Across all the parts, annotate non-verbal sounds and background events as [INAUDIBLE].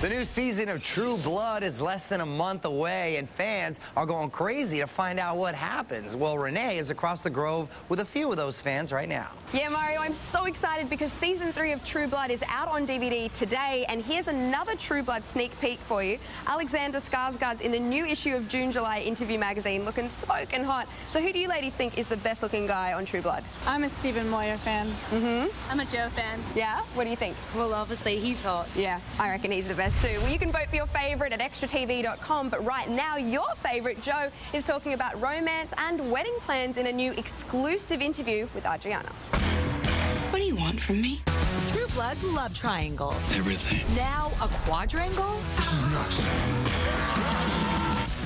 The new season of True Blood is less than a month away, and fans are going crazy to find out what happens. Well, Renee is across the Grove with a few of those fans right now. Yeah, Mario, I'm so excited because season three of True Blood is out on DVD today, and here's another True Blood sneak peek for you. Alexander Skarsgård's in the new issue of June July Interview magazine, looking smoking hot. So, who do you ladies think is the best looking guy on True Blood? I'm a Stephen Moyer fan. Mm-hmm. I'm a Joe fan. Yeah. What do you think? Well, obviously he's hot. Yeah, I reckon he's the best too. Well, you can vote for your favourite at extratv.com, but right now your favourite, Joe, is talking about romance and wedding plans in a new exclusive interview with Adriana. What do you want from me? True Blood's love triangle. Everything. Now a quadrangle? This is nuts.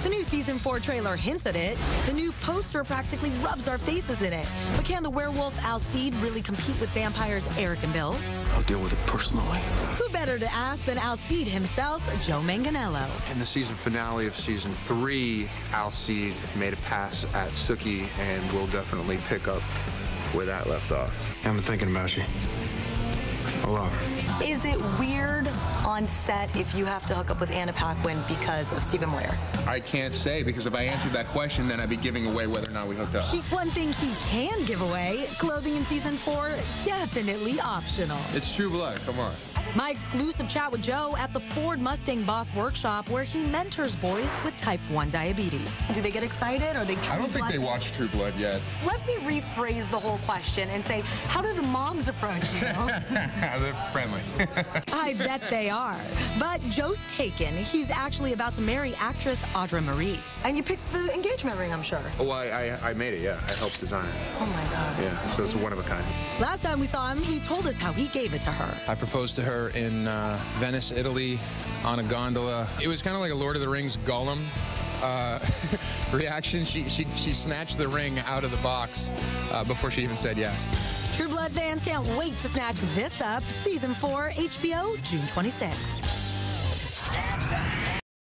The new season four trailer hints at it. The new poster practically rubs our faces in it. But can the werewolf Alcide really compete with vampires Eric and Bill? I'll deal with it personally. Who better to ask than Alcide himself, Joe Manganiello? In the season finale of season three, Alcide made a pass at Sookie and will definitely pick up where that left off. I'm thinking about you. A lot. Is it weird on set if you have to hook up with Anna Paquin because of Stephen Moyer? I can't say because if I answered that question, then I'd be giving away whether or not we hooked up. He, one thing he can give away, clothing in season four, definitely optional. It's true blood. Come on. My exclusive chat with Joe at the Ford Mustang Boss Workshop, where he mentors boys with type 1 diabetes. Do they get excited? Are they I don't think they watched True Blood yet. Let me rephrase the whole question and say, how do the moms approach you? [LAUGHS] They're friendly. [LAUGHS] I bet they are. But Joe's taken. He's actually about to marry actress Audra Marie. and you picked the engagement ring, I'm sure. oh, I, I, I made it, yeah. I helped design it. Oh my God. Yeah, so it's one of a kind. Last time we saw him, he told us how he gave it to her. I proposed to her in uh, Venice, Italy, on a gondola. It was kind of like a Lord of the Rings Gollum uh, [LAUGHS] reaction. She, she, she snatched the ring out of the box uh, before she even said yes. True Blood fans can't wait to snatch this up. Season 4, HBO, June 26th.